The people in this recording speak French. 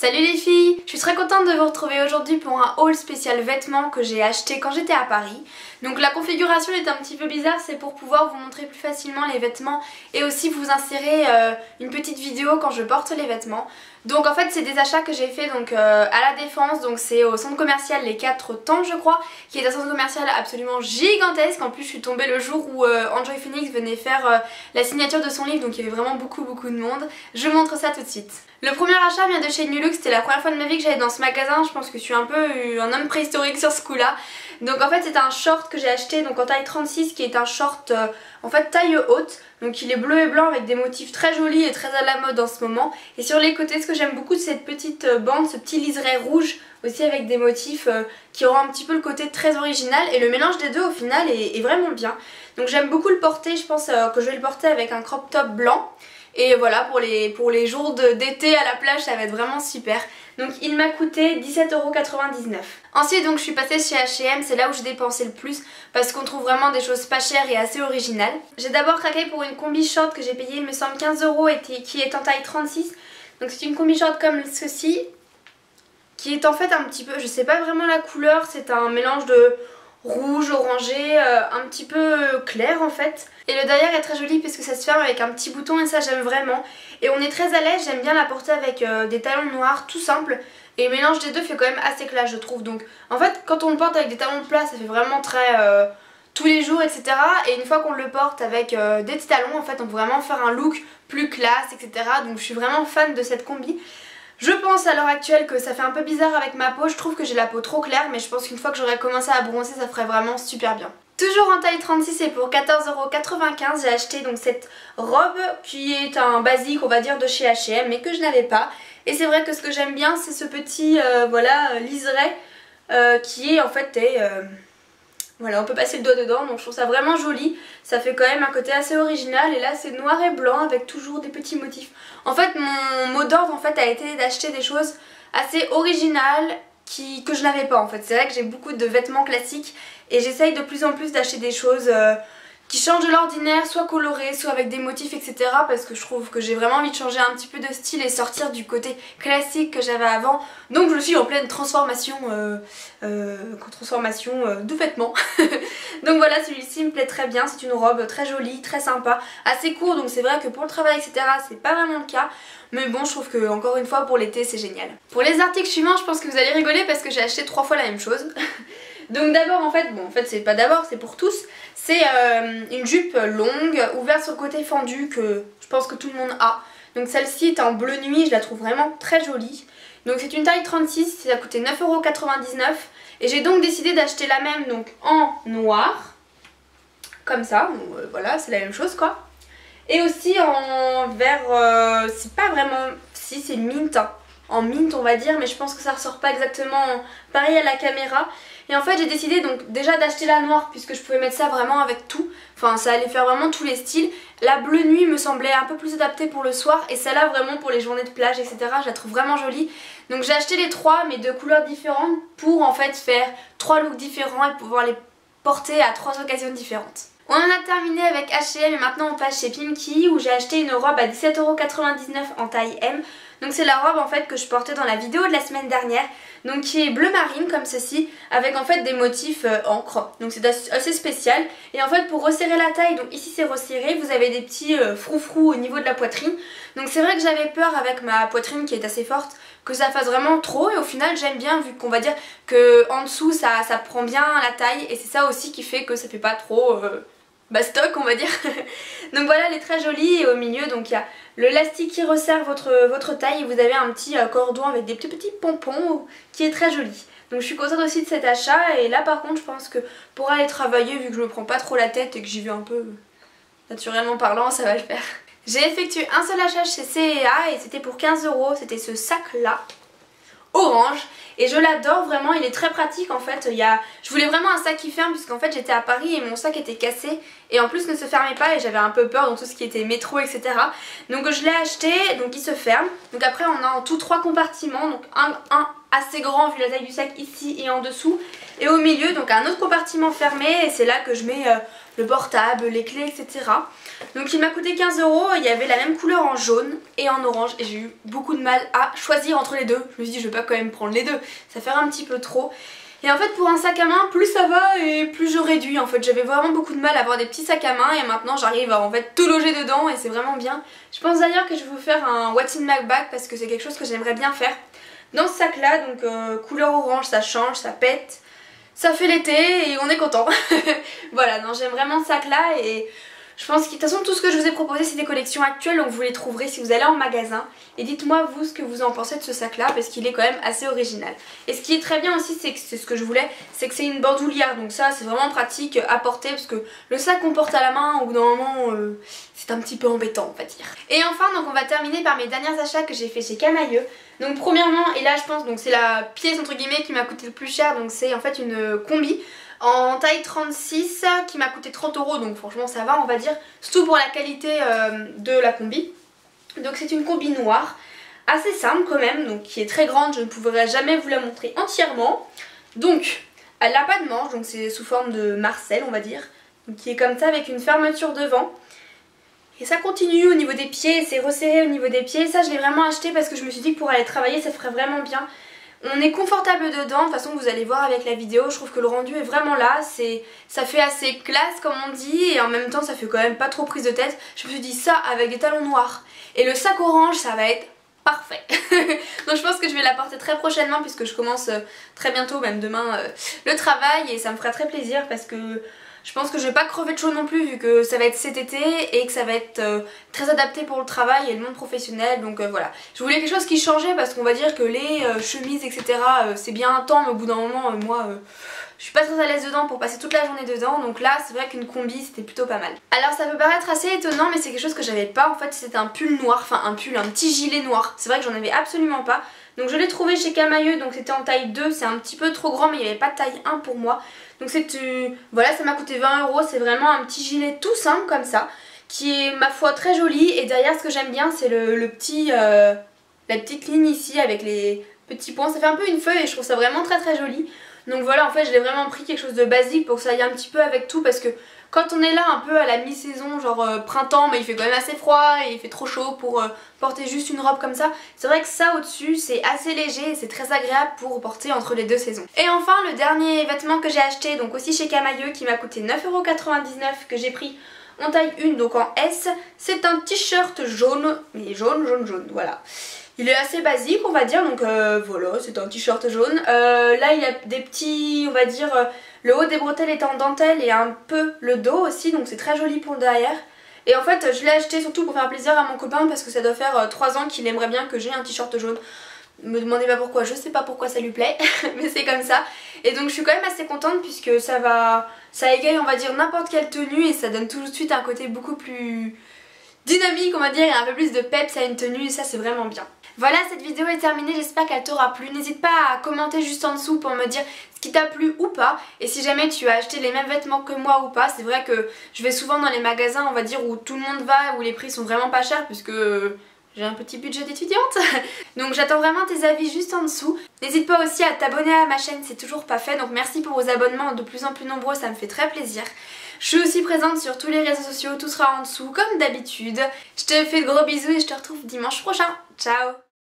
Salut les filles Je suis très contente de vous retrouver aujourd'hui pour un haul spécial vêtements que j'ai acheté quand j'étais à Paris. Donc la configuration est un petit peu bizarre, c'est pour pouvoir vous montrer plus facilement les vêtements et aussi vous insérer euh, une petite vidéo quand je porte les vêtements. Donc en fait c'est des achats que j'ai fait donc euh, à la Défense, donc c'est au centre commercial Les 4 Temps je crois, qui est un centre commercial absolument gigantesque. En plus je suis tombée le jour où euh, Phoenix venait faire la signature de son livre, donc il y avait vraiment beaucoup beaucoup de monde. Je vous montre ça tout de suite. Le premier achat vient de chez C'était la première fois de ma vie que j'allais dans ce magasin, je pense que je suis un peu un homme préhistorique sur ce coup là. Donc en fait c'est un short que j'ai acheté donc en taille 36 qui est un short euh, en fait taille haute. Donc il est bleu et blanc avec des motifs très jolis et très à la mode en ce moment. Et sur les côtés ce que j'aime beaucoup c'est cette petite euh, bande, ce petit liseré rouge aussi avec des motifs euh, qui auront un petit peu le côté très original. Et le mélange des deux au final est, vraiment bien. Donc j'aime beaucoup le porter, je pense que je vais le porter avec un crop top blanc. Et voilà, pour les, pour les jours d'été à la plage, ça va être vraiment super. Donc il m'a coûté 17,99€. Ensuite donc je suis passée chez H&M, c'est là où j'ai dépensé le plus parce qu'on trouve vraiment des choses pas chères et assez originales. J'ai d'abord craqué pour une combi short que j'ai payé il me semble 15€ et qui est en taille 36. Donc c'est une combi short comme ceci qui est en fait un petit peu, je sais pas vraiment la couleur, c'est un mélange de rouge, orangé, euh, un petit peu clair en fait. Et le derrière est très joli parce que ça se ferme avec un petit bouton et ça j'aime vraiment. Et on est très à l'aise, j'aime bien la porter avec euh, des talons noirs tout simple. Et le mélange des deux fait quand même assez classe je trouve. Donc en fait quand on le porte avec des talons plats ça fait vraiment très euh, tous les jours etc. Et une fois qu'on le porte avec des petits talons en fait on peut vraiment faire un look plus classe etc. Donc je suis vraiment fan de cette combi. Je pense à l'heure actuelle que ça fait un peu bizarre avec ma peau, je trouve que j'ai la peau trop claire mais je pense qu'une fois que j'aurai commencé à bronzer ça ferait vraiment super bien. Toujours en taille 36 et pour 14,95€ j'ai acheté donc cette robe qui est un basique on va dire de chez H&M mais que je n'avais pas. Et c'est vrai que ce que j'aime bien c'est ce petit euh, voilà liseré euh, qui est en fait euh, voilà, on peut passer le doigt dedans, donc je trouve ça vraiment joli. Ça fait quand même un côté assez original. Et là, c'est noir et blanc avec toujours des petits motifs. En fait, mon mot d'ordre en fait, a été d'acheter des choses assez originales que je n'avais pas en fait. C'est vrai que j'ai beaucoup de vêtements classiques et j'essaye de plus en plus d'acheter des choses... Euh, qui change de l'ordinaire, soit coloré, soit avec des motifs, etc. Parce que je trouve que j'ai vraiment envie de changer un petit peu de style et sortir du côté classique que j'avais avant. Donc je suis en pleine transformation, euh, euh, transformation euh, de vêtements. donc voilà, celui-ci me plaît très bien. C'est une robe très jolie, très sympa, assez court. Donc c'est vrai que pour le travail, etc. c'est pas vraiment le cas. Mais bon, je trouve que encore une fois pour l'été, c'est génial. Pour les articles suivants, je pense que vous allez rigoler parce que j'ai acheté trois fois la même chose. Donc d'abord en fait, bon en fait c'est pas d'abord, c'est pour tous, c'est euh, une jupe longue, ouverte sur côté fendu que je pense que tout le monde a. Donc celle-ci est en bleu nuit, je la trouve vraiment très jolie. Donc c'est une taille 36, ça a coûté 9,99€ et j'ai donc décidé d'acheter la même donc en noir, comme ça, euh, voilà c'est la même chose quoi. Et aussi en vert, euh, c'est pas vraiment, si c'est mint, hein. En mint on va dire, mais je pense que ça ressort pas exactement pareil à la caméra. Et en fait j'ai décidé donc déjà d'acheter la noire puisque je pouvais mettre ça vraiment avec tout. Enfin ça allait faire vraiment tous les styles. La bleue nuit me semblait un peu plus adaptée pour le soir et celle-là vraiment pour les journées de plage etc. Je la trouve vraiment jolie. Donc j'ai acheté les trois mais de couleurs différentes pour en fait faire trois looks différents et pouvoir les porter à trois occasions différentes. On en a terminé avec H&M et maintenant on passe chez Pinky où j'ai acheté une robe à 17,99€ en taille M. Donc c'est la robe en fait que je portais dans la vidéo de la semaine dernière. Donc qui est bleu marine comme ceci avec en fait des motifs euh, encre. Donc c'est assez spécial. Et en fait pour resserrer la taille, donc ici c'est resserré, vous avez des petits euh, froufrous au niveau de la poitrine. Donc c'est vrai que j'avais peur avec ma poitrine qui est assez forte que ça fasse vraiment trop et au final j'aime bien vu qu'on va dire que en dessous ça, prend bien la taille et c'est ça aussi qui fait que ça fait pas trop... Euh, stock on va dire. donc voilà elle est très jolie et au milieu donc il y a l'élastique qui resserre votre, taille et vous avez un petit euh, cordon avec des petits petits pompons qui est très joli. Donc je suis contente aussi de cet achat et là par contre je pense que pour aller travailler vu que je me prends pas trop la tête et que j'y vais un peu naturellement parlant ça va le faire. J'ai effectué un seul achat chez CEA et c'était pour 15 euros, c'était ce sac là orange et je l'adore vraiment, il est très pratique en fait. Il y. Je voulais vraiment un sac qui ferme puisqu'en fait j'étais à Paris et mon sac était cassé et en plus ne se fermait pas et j'avais un peu peur dans tout ce qui était métro etc. Donc je l'ai acheté, donc il se ferme. Donc après on a en tout trois compartiments, donc un, un assez grand vu la taille du sac ici et en dessous et au milieu donc un autre compartiment fermé et c'est là que je mets euh, le portable, les clés, etc. Donc il m'a coûté 15 euros, il y avait la même couleur en jaune et en orange et j'ai eu beaucoup de mal à choisir entre les deux. Je me suis dit je vais pas quand même prendre les deux, ça fait un petit peu trop. Et en fait pour un sac à main, plus ça va et plus je réduis en fait. J'avais vraiment beaucoup de mal à avoir des petits sacs à main et maintenant j'arrive à en fait tout loger dedans et c'est vraiment bien. Je pense d'ailleurs que je vais vous faire un What's in my bag parce que c'est quelque chose que j'aimerais bien faire. Dans ce sac là, donc euh, couleur orange, ça change, ça pète ça fait l'été et on est content. voilà, non j'aime vraiment ce sac là et je pense que de toute façon tout ce que je vous ai proposé c'est des collections actuelles donc vous les trouverez si vous allez en magasin et dites-moi vous ce que vous en pensez de ce sac là parce qu'il est quand même assez original. Et ce qui est très bien aussi c'est que c'est ce que je voulais c'est que c'est une bandoulière donc ça c'est vraiment pratique à porter parce que le sac qu'on porte à la main au bout d'un moment euh, c'est un petit peu embêtant on va dire. Et enfin donc on va terminer par mes derniers achats que j'ai fait chez Camailleux. Donc premièrement et là je pense donc c'est la pièce entre guillemets qui m'a coûté le plus cher donc c'est en fait une combi en taille 36 qui m'a coûté 30 euros donc franchement ça va on va dire surtout pour la qualité euh, de la combi donc c'est une combi noire assez simple quand même donc qui est très grande je ne pourrai jamais vous la montrer entièrement donc elle n'a pas de manche donc c'est sous forme de marcel on va dire qui est comme ça avec une fermeture devant et ça continue au niveau des pieds, c'est resserré au niveau des pieds. Ça, je l'ai vraiment acheté parce que je me suis dit que pour aller travailler, ça ferait vraiment bien. On est confortable dedans, de toute façon vous allez voir avec la vidéo, je trouve que le rendu est vraiment là, ça fait assez classe comme on dit et en même temps ça fait quand même pas trop prise de tête. Je me suis dit ça avec des talons noirs et le sac orange ça va être parfait. Donc je pense que je vais la porter très prochainement puisque je commence euh, très bientôt, même demain, euh, le travail et ça me fera très plaisir parce que je pense que je vais pas crever de chaud non plus vu que ça va être cet été et que ça va être euh, très adapté pour le travail et le monde professionnel donc euh, voilà. Je voulais quelque chose qui changeait parce qu'on va dire que les euh, chemises etc c'est bien un temps mais au bout d'un moment moi je suis pas très à l'aise dedans pour passer toute la journée dedans donc là c'est vrai qu'une combi c'était plutôt pas mal. Alors ça peut paraître assez étonnant mais c'est quelque chose que j'avais pas en fait c'était un pull noir, enfin un pull, un petit gilet noir. C'est vrai que j'en avais absolument pas. Donc je l'ai trouvé chez Camailleux donc c'était en taille 2, c'est un petit peu trop grand mais il n'y avait pas de taille 1 pour moi. Donc c'est, voilà ça m'a coûté 20 euros, c'est vraiment un petit gilet tout simple comme ça qui est ma foi très joli et derrière ce que j'aime bien c'est le, petit, euh, la petite ligne ici avec les petits points, ça fait un peu une feuille et je trouve ça vraiment très très joli. Donc voilà en fait je l'ai vraiment pris quelque chose de basique pour que ça aille un petit peu avec tout parce que quand on est là un peu à la mi-saison, genre euh, printemps, mais il fait quand même assez froid et il fait trop chaud pour euh, porter juste une robe comme ça, c'est vrai que ça au-dessus c'est assez léger et c'est très agréable pour porter entre les deux saisons. Et enfin le dernier vêtement que j'ai acheté, donc aussi chez Camailleux qui m'a coûté 9,99€ que j'ai pris en taille 1 donc en S, c'est un t-shirt jaune, mais jaune, jaune, jaune, voilà. Il est assez basique on va dire donc euh, voilà c'est un t-shirt jaune. Euh, là il y a des petits on va dire euh, le haut des bretelles est en dentelle et un peu le dos aussi donc c'est très joli pour le derrière. Et en fait je l'ai acheté surtout pour faire plaisir à mon copain parce que ça doit faire 3 ans qu'il aimerait bien que j'ai un t-shirt jaune. Me demandez pas pourquoi, je sais pas pourquoi ça lui plaît mais c'est comme ça. Et donc je suis quand même assez contente puisque ça va, ça égaye on va dire n'importe quelle tenue et ça donne tout de suite un côté beaucoup plus dynamique on va dire et un peu plus de peps à une tenue et ça c'est vraiment bien. Voilà cette vidéo est terminée, j'espère qu'elle t'aura plu. N'hésite pas à commenter juste en dessous pour me dire ce qui t'a plu ou pas. Et si jamais tu as acheté les mêmes vêtements que moi ou pas, c'est vrai que je vais souvent dans les magasins on va dire où tout le monde va, où les prix sont vraiment pas chers puisque j'ai un petit budget d'étudiante. donc j'attends vraiment tes avis juste en dessous. N'hésite pas aussi à t'abonner à ma chaîne, c'est toujours pas fait. Donc merci pour vos abonnements de plus en plus nombreux, ça me fait très plaisir. Je suis aussi présente sur tous les réseaux sociaux, tout sera en dessous comme d'habitude. Je te fais de gros bisous et je te retrouve dimanche prochain. Ciao